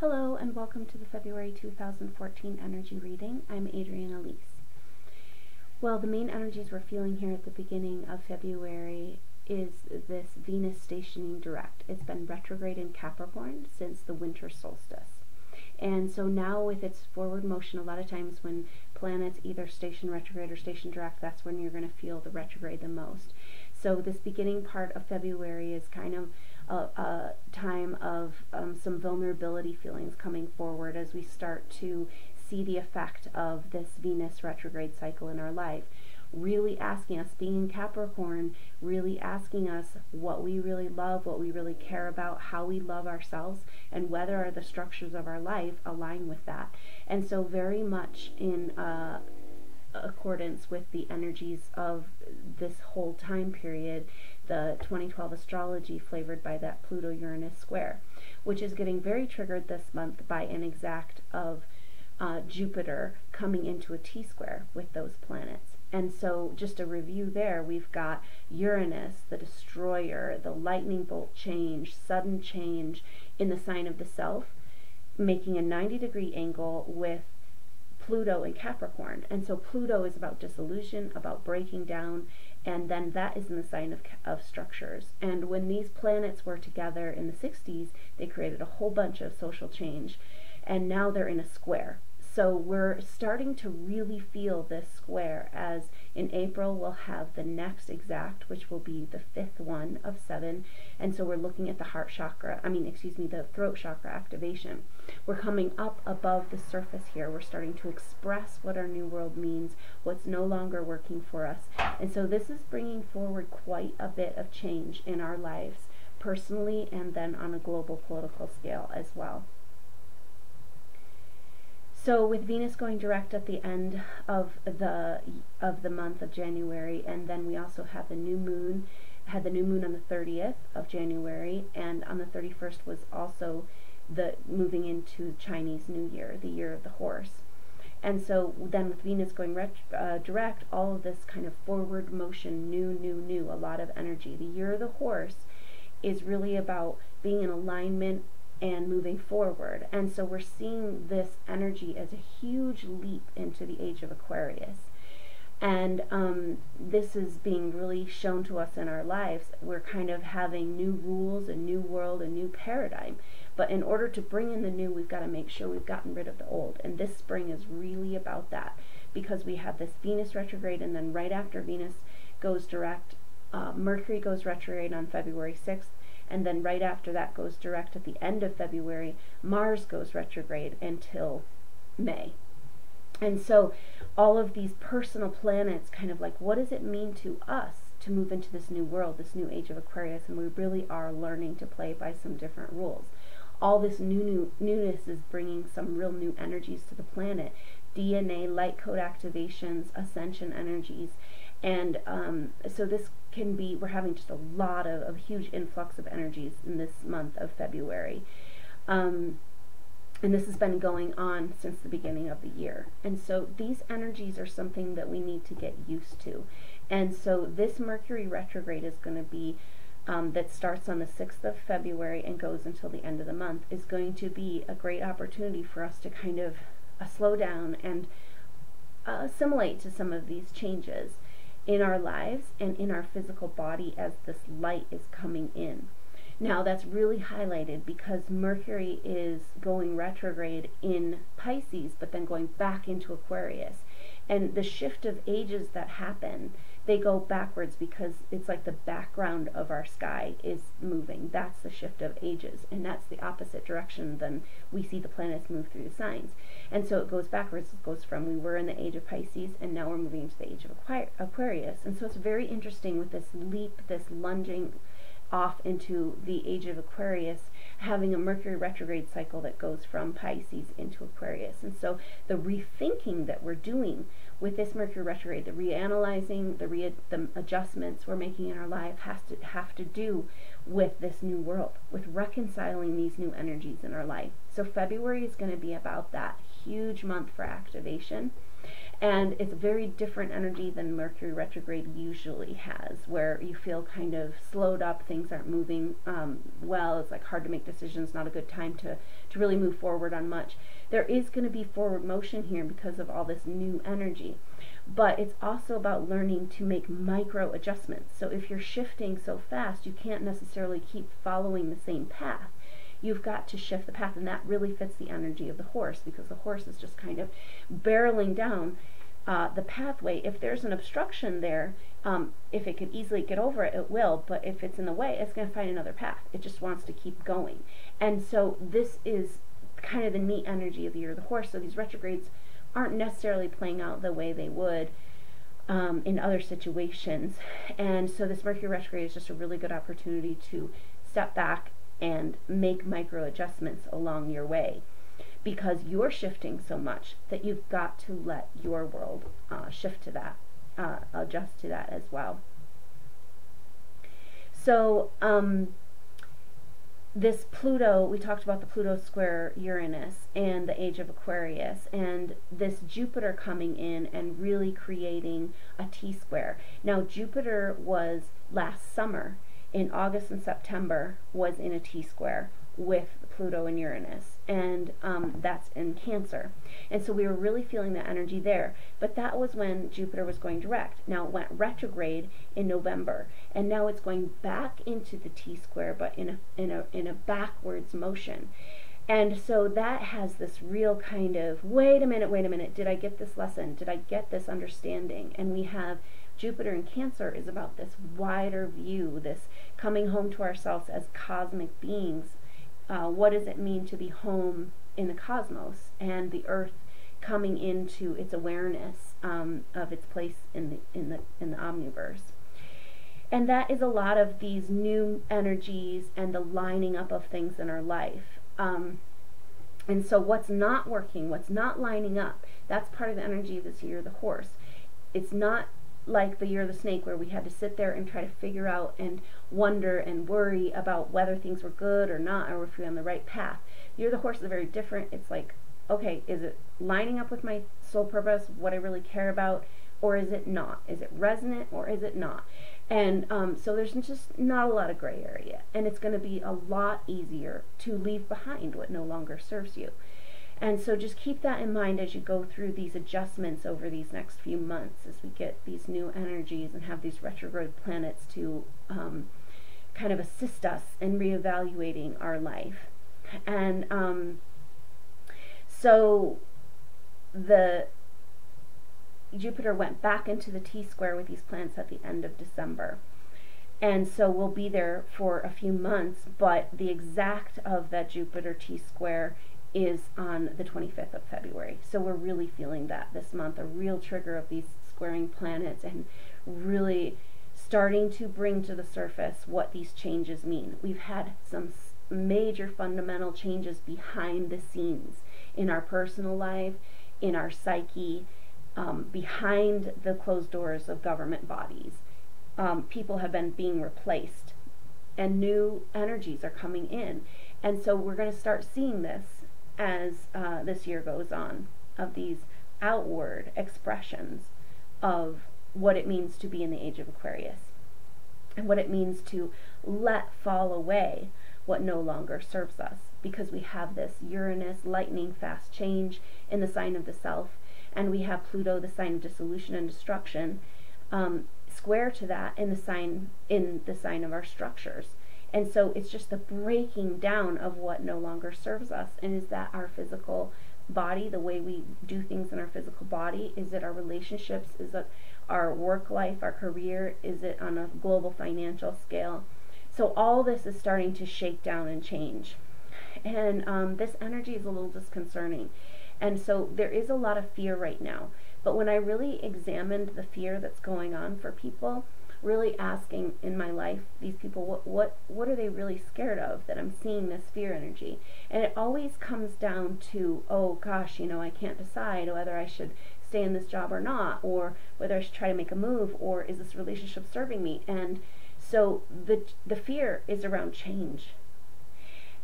Hello and welcome to the February 2014 energy reading. I'm Adrienne Elise. Well, the main energies we're feeling here at the beginning of February is this Venus stationing direct. It's been retrograde in Capricorn since the winter solstice. And so now with its forward motion, a lot of times when planets either station retrograde or station direct, that's when you're going to feel the retrograde the most. So this beginning part of February is kind of a, a time of um, some vulnerability feelings coming forward as we start to see the effect of this Venus retrograde cycle in our life. Really asking us, being in Capricorn, really asking us what we really love, what we really care about, how we love ourselves, and whether are the structures of our life align with that. And so, very much in uh, accordance with the energies of this whole time period, the 2012 astrology flavored by that Pluto Uranus square, which is getting very triggered this month by an exact of uh, Jupiter coming into a T square with those planets. And so, just a review there, we've got Uranus, the destroyer, the lightning bolt change, sudden change in the sign of the self, making a 90 degree angle with Pluto in Capricorn. And so Pluto is about dissolution, about breaking down, and then that is in the sign of, of structures. And when these planets were together in the 60s, they created a whole bunch of social change. And now they're in a square. So we're starting to really feel this square as in April we'll have the next exact, which will be the fifth one of seven. And so we're looking at the heart chakra, I mean, excuse me, the throat chakra activation. We're coming up above the surface here. We're starting to express what our new world means, what's no longer working for us. And so this is bringing forward quite a bit of change in our lives, personally and then on a global political scale as well. So with Venus going direct at the end of the of the month of January, and then we also have the new moon, had the new moon on the 30th of January, and on the 31st was also the moving into Chinese New Year, the year of the horse. And so then with Venus going ret- uh, direct, all of this kind of forward motion, new, new, new, a lot of energy. The year of the horse is really about being in alignment and moving forward. And so we're seeing this energy as a huge leap into the age of Aquarius. And um, this is being really shown to us in our lives. We're kind of having new rules, a new world, a new paradigm. But in order to bring in the new, we've got to make sure we've gotten rid of the old. And this spring is really about that because we have this Venus retrograde, and then right after Venus goes direct, uh, Mercury goes retrograde on February 6th and then right after that goes direct at the end of February. Mars goes retrograde until May. And so all of these personal planets kind of like what does it mean to us to move into this new world, this new age of Aquarius and we really are learning to play by some different rules. All this new, new newness is bringing some real new energies to the planet. DNA, light code activations, ascension energies, and um, so this can be, we're having just a lot of, a huge influx of energies in this month of February. Um, and this has been going on since the beginning of the year. And so these energies are something that we need to get used to. And so this Mercury retrograde is going to be, um, that starts on the 6th of February and goes until the end of the month, is going to be a great opportunity for us to kind of uh, slow down and uh, assimilate to some of these changes in our lives and in our physical body as this light is coming in. Now that's really highlighted because Mercury is going retrograde in Pisces, but then going back into Aquarius. And the shift of ages that happen they go backwards because it's like the background of our sky is moving. That's the shift of ages, and that's the opposite direction than we see the planets move through the signs. And so it goes backwards. It goes from we were in the age of Pisces, and now we're moving into the age of Aquarius. And so it's very interesting with this leap, this lunging off into the age of Aquarius, having a Mercury retrograde cycle that goes from Pisces into Aquarius. And so the rethinking that we're doing with this Mercury retrograde, the reanalyzing, the, re- the adjustments we're making in our life has to have to do with this new world, with reconciling these new energies in our life. So February is going to be about that huge month for activation and it's a very different energy than Mercury retrograde usually has, where you feel kind of slowed up, things aren't moving um, well, it's like hard to make decisions, not a good time to, to really move forward on much. There is going to be forward motion here because of all this new energy, but it's also about learning to make micro adjustments. So if you're shifting so fast, you can't necessarily keep following the same path you've got to shift the path. And that really fits the energy of the horse because the horse is just kind of barreling down uh, the pathway. If there's an obstruction there, um, if it could easily get over it, it will. But if it's in the way, it's going to find another path. It just wants to keep going. And so this is kind of the neat energy of the year of the horse. So these retrogrades aren't necessarily playing out the way they would. Um, in other situations. And so this Mercury retrograde is just a really good opportunity to step back and make micro adjustments along your way because you're shifting so much that you've got to let your world uh, shift to that, uh, adjust to that as well. So, um, this Pluto, we talked about the Pluto square Uranus and the age of Aquarius, and this Jupiter coming in and really creating a T square. Now, Jupiter was last summer in August and September was in a T square with Pluto and Uranus, and um, that's in Cancer. And so we were really feeling that energy there. But that was when Jupiter was going direct. Now it went retrograde in November, and now it's going back into the T square, but in a in a in a backwards motion. And so that has this real kind of wait a minute, wait a minute, did I get this lesson? Did I get this understanding? And we have Jupiter in Cancer is about this wider view, this coming home to ourselves as cosmic beings. Uh, what does it mean to be home in the cosmos and the Earth coming into its awareness um, of its place in the in the in the omniverse? And that is a lot of these new energies and the lining up of things in our life. Um, and so, what's not working, what's not lining up, that's part of the energy of this year, the horse. It's not like the year of the snake where we had to sit there and try to figure out and wonder and worry about whether things were good or not or if we are on the right path. The year of the horse is very different. It's like, okay, is it lining up with my soul purpose, what I really care about, or is it not? Is it resonant or is it not? And um, so there's just not a lot of gray area. And it's going to be a lot easier to leave behind what no longer serves you. And so just keep that in mind as you go through these adjustments over these next few months as we get these new energies and have these retrograde planets to um, kind of assist us in reevaluating our life. And um, so the Jupiter went back into the T square with these planets at the end of December. And so we'll be there for a few months, but the exact of that Jupiter T square is on the 25th of February. So we're really feeling that this month, a real trigger of these squaring planets and really starting to bring to the surface what these changes mean. We've had some major fundamental changes behind the scenes in our personal life, in our psyche, um, behind the closed doors of government bodies. Um, people have been being replaced and new energies are coming in. And so we're going to start seeing this as uh, this year goes on of these outward expressions of what it means to be in the age of Aquarius and what it means to let fall away what no longer serves us because we have this Uranus lightning fast change in the sign of the self and we have Pluto the sign of dissolution and destruction um, square to that in the sign in the sign of our structures and so it's just the breaking down of what no longer serves us. And is that our physical body, the way we do things in our physical body? Is it our relationships? Is it our work life, our career? Is it on a global financial scale? So all this is starting to shake down and change. And um, this energy is a little disconcerting. And so there is a lot of fear right now. But when I really examined the fear that's going on for people, really asking in my life these people what what what are they really scared of that I'm seeing this fear energy? And it always comes down to oh gosh you know I can't decide whether I should stay in this job or not or whether I should try to make a move or is this relationship serving me? And so the the fear is around change.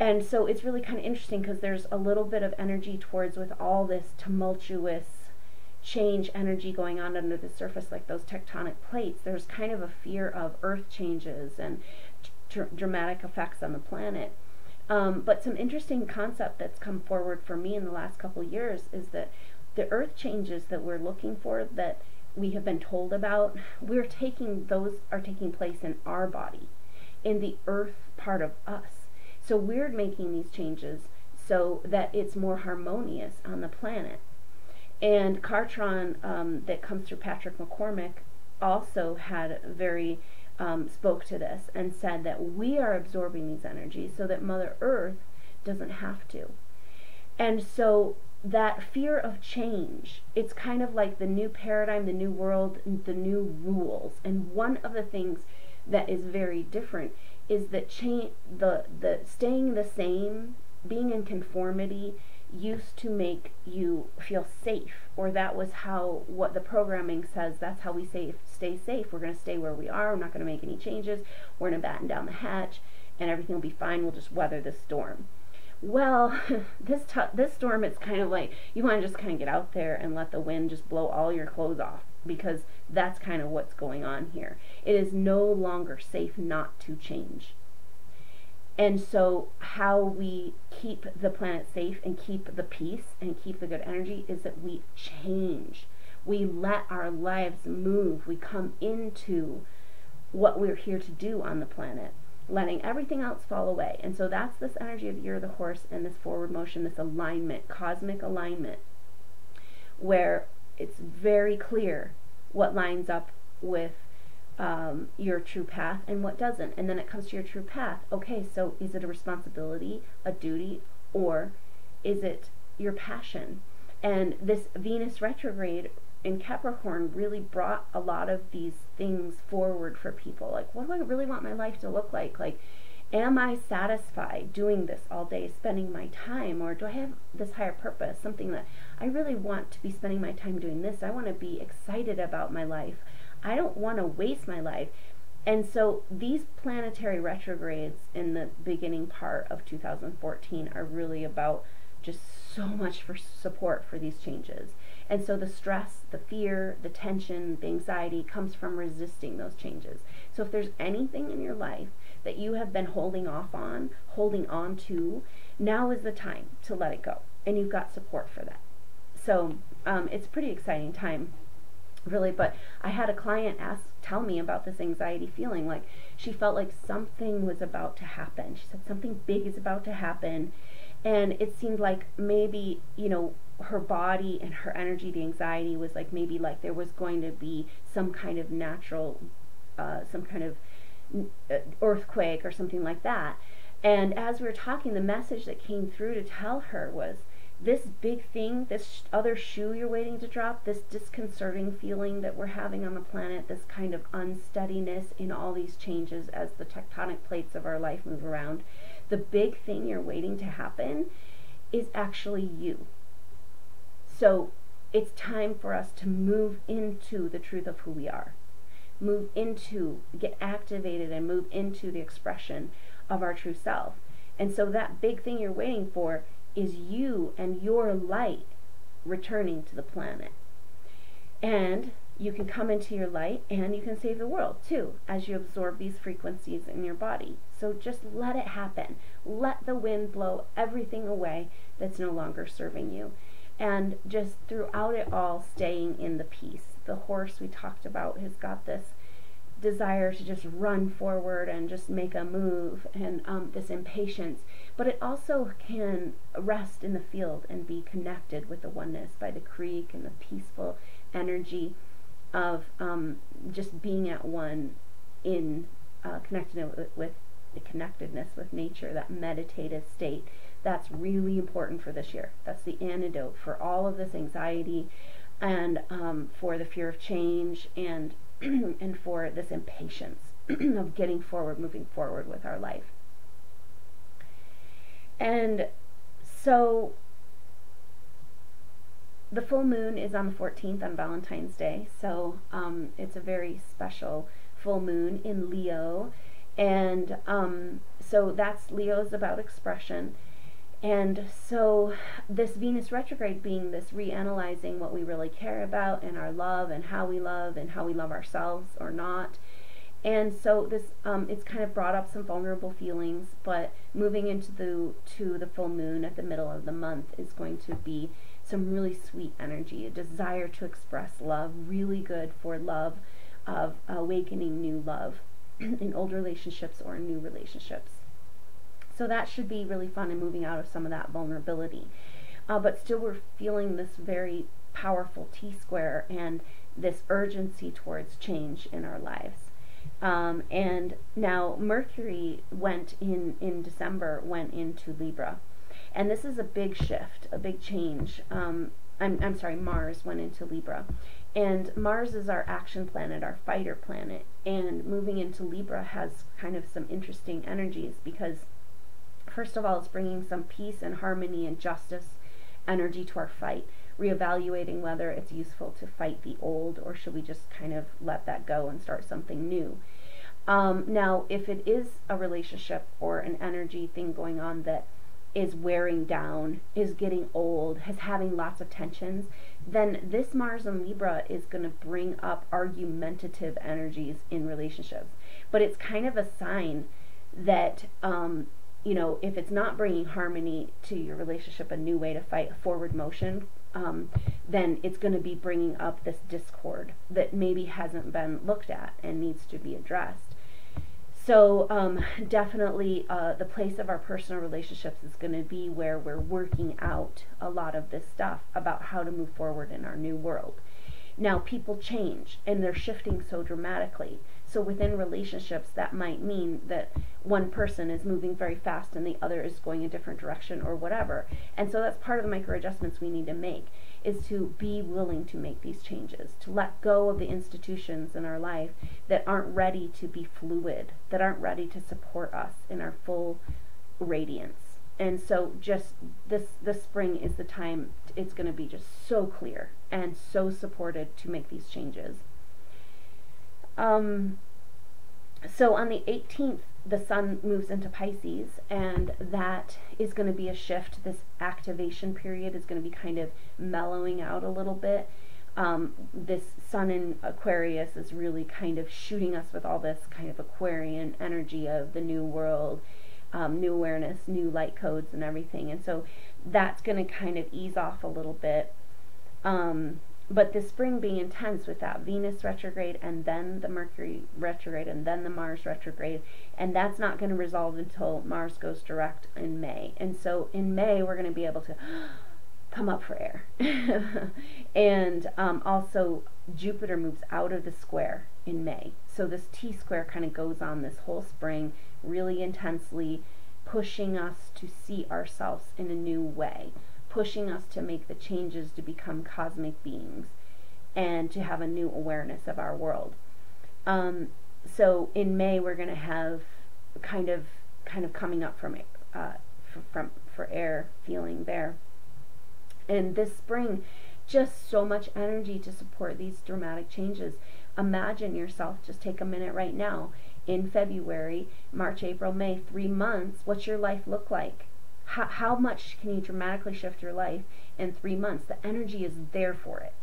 And so it's really kind of interesting because there's a little bit of energy towards with all this tumultuous change energy going on under the surface like those tectonic plates there's kind of a fear of earth changes and dr- dramatic effects on the planet um, but some interesting concept that's come forward for me in the last couple years is that the earth changes that we're looking for that we have been told about we're taking those are taking place in our body in the earth part of us so we're making these changes so that it's more harmonious on the planet. And Cartron, um, that comes through Patrick McCormick, also had very um, spoke to this and said that we are absorbing these energies so that Mother Earth doesn't have to. And so that fear of change, it's kind of like the new paradigm, the new world, the new rules. And one of the things that is very different is that change the the staying the same, being in conformity used to make you feel safe or that was how what the programming says that's how we say stay safe we're going to stay where we are we're not going to make any changes we're going to batten down the hatch and everything will be fine we'll just weather the storm well this this storm it's kind of like you want to just kind of get out there and let the wind just blow all your clothes off because that's kind of what's going on here. It is no longer safe not to change. And so, how we keep the planet safe and keep the peace and keep the good energy is that we change. We let our lives move. We come into what we're here to do on the planet, letting everything else fall away. And so, that's this energy of the year of the horse and this forward motion, this alignment, cosmic alignment, where it's very clear what lines up with um, your true path and what doesn't. And then it comes to your true path. Okay, so is it a responsibility, a duty, or is it your passion? And this Venus retrograde in Capricorn really brought a lot of these things forward for people. Like, what do I really want my life to look like? Like, am I satisfied doing this all day, spending my time, or do I have this higher purpose, something that I really want to be spending my time doing this? I want to be excited about my life. I don't want to waste my life. And so these planetary retrogrades in the beginning part of 2014 are really about just so much for support for these changes. And so the stress, the fear, the tension, the anxiety comes from resisting those changes. So if there's anything in your life that you have been holding off on, holding on to, now is the time to let it go. And you've got support for that. So um, it's pretty exciting time, really. But I had a client ask, tell me about this anxiety feeling. Like she felt like something was about to happen. She said something big is about to happen. And it seemed like maybe, you know, her body and her energy, the anxiety was like maybe like there was going to be some kind of natural, uh, some kind of uh, earthquake or something like that. And as we were talking, the message that came through to tell her was this big thing, this other shoe you're waiting to drop, this disconcerting feeling that we're having on the planet, this kind of unsteadiness in all these changes as the tectonic plates of our life move around, the big thing you're waiting to happen is actually you. So it's time for us to move into the truth of who we are move into, get activated and move into the expression of our true self. And so that big thing you're waiting for is you and your light returning to the planet. And you can come into your light and you can save the world too as you absorb these frequencies in your body. So just let it happen. Let the wind blow everything away that's no longer serving you. And just throughout it all, staying in the peace the horse we talked about has got this desire to just run forward and just make a move and um, this impatience but it also can rest in the field and be connected with the oneness by the creek and the peaceful energy of um, just being at one in uh, connected with, the connectedness with nature that meditative state that's really important for this year that's the antidote for all of this anxiety and um, for the fear of change and and for this impatience of getting forward, moving forward with our life. And so the full moon is on the 14th on Valentine's Day, so um, it's a very special full moon in Leo. And um, so that's Leo's about expression. And so, this Venus retrograde being this reanalyzing what we really care about and our love and how we love and how we love ourselves or not. And so this um, it's kind of brought up some vulnerable feelings, but moving into the to the full moon at the middle of the month is going to be some really sweet energy, a desire to express love, really good for love of awakening new love in old relationships or new relationships. So that should be really fun and moving out of some of that vulnerability. Uh, but still, we're feeling this very powerful T square and this urgency towards change in our lives. Um, and now Mercury went in in December went into Libra, and this is a big shift, a big change. Um, I'm I'm sorry, Mars went into Libra, and Mars is our action planet, our fighter planet, and moving into Libra has kind of some interesting energies because First of all, it's bringing some peace and harmony and justice energy to our fight, reevaluating whether it's useful to fight the old or should we just kind of let that go and start something new. Um, now, if it is a relationship or an energy thing going on that is wearing down, is getting old, is having lots of tensions, then this Mars and Libra is going to bring up argumentative energies in relationships. But it's kind of a sign that um, you know, if it's not bringing harmony to your relationship, a new way to fight forward motion, um, then it's going to be bringing up this discord that maybe hasn't been looked at and needs to be addressed. So, um, definitely, uh, the place of our personal relationships is going to be where we're working out a lot of this stuff about how to move forward in our new world. Now, people change and they're shifting so dramatically. So within relationships, that might mean that one person is moving very fast and the other is going a different direction or whatever. And so that's part of the micro adjustments we need to make is to be willing to make these changes, to let go of the institutions in our life that aren't ready to be fluid, that aren't ready to support us in our full radiance. And so just this this spring is the time it's going to be just so clear and so supported to make these changes. Um, so on the 18th, the sun moves into Pisces, and that is going to be a shift. This activation period is going to be kind of mellowing out a little bit. Um, this sun in Aquarius is really kind of shooting us with all this kind of Aquarian energy of the new world, um, new awareness, new light codes, and everything. And so that's going to kind of ease off a little bit. Um, but the spring being intense with that Venus retrograde and then the Mercury retrograde and then the Mars retrograde, and that's not going to resolve until Mars goes direct in May. And so in May, we're going to be able to come up for air. and um, also, Jupiter moves out of the square in May. So this T square kind of goes on this whole spring really intensely, pushing us to see ourselves in a new way pushing us to make the changes to become cosmic beings and to have a new awareness of our world. Um, so in May we're going to have kind of kind of coming up from uh, from for air feeling there. And this spring, just so much energy to support these dramatic changes. Imagine yourself, just take a minute right now, in February, March, April, May, three months, what's your life look like? How, how much can you dramatically shift your life in three months? The energy is there for it.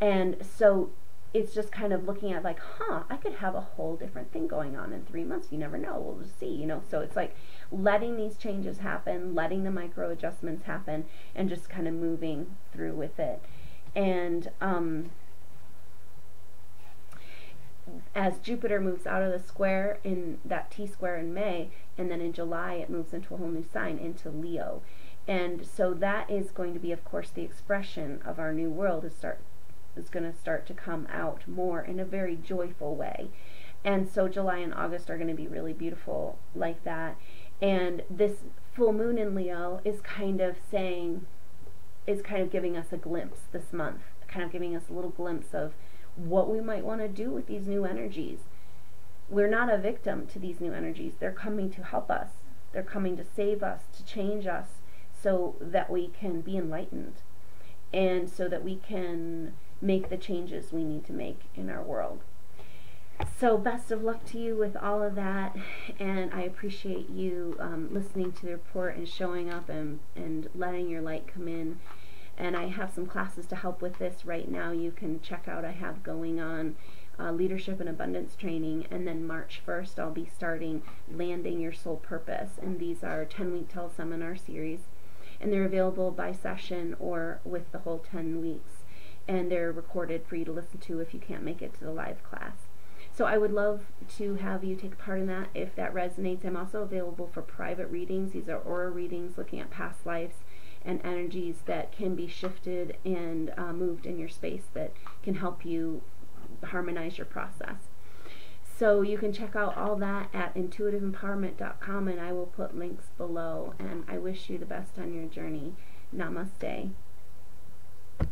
And so it's just kind of looking at like, huh, I could have a whole different thing going on in three months. You never know. We'll see, you know. So it's like letting these changes happen, letting the micro adjustments happen, and just kind of moving through with it. And um, as Jupiter moves out of the square in that T square in May, and then in July it moves into a whole new sign, into Leo. And so that is going to be, of course, the expression of our new world is start is going to start to come out more in a very joyful way. And so July and August are going to be really beautiful like that. And this full moon in Leo is kind of saying, is kind of giving us a glimpse this month, kind of giving us a little glimpse of what we might want to do with these new energies. We're not a victim to these new energies. They're coming to help us. They're coming to save us, to change us, so that we can be enlightened and so that we can make the changes we need to make in our world. so best of luck to you with all of that and i appreciate you um, listening to the report and showing up and, and letting your light come in and i have some classes to help with this right now you can check out i have going on uh, leadership and abundance training and then march 1st i'll be starting landing your soul purpose and these are 10 week teleseminar series and they're available by session or with the whole 10 weeks and they're recorded for you to listen to if you can't make it to the live class so I would love to have you take part in that if that resonates. I'm also available for private readings. These are aura readings looking at past lives and energies that can be shifted and uh, moved in your space that can help you harmonize your process. So you can check out all that at intuitiveempowerment.com and I will put links below. And I wish you the best on your journey. Namaste.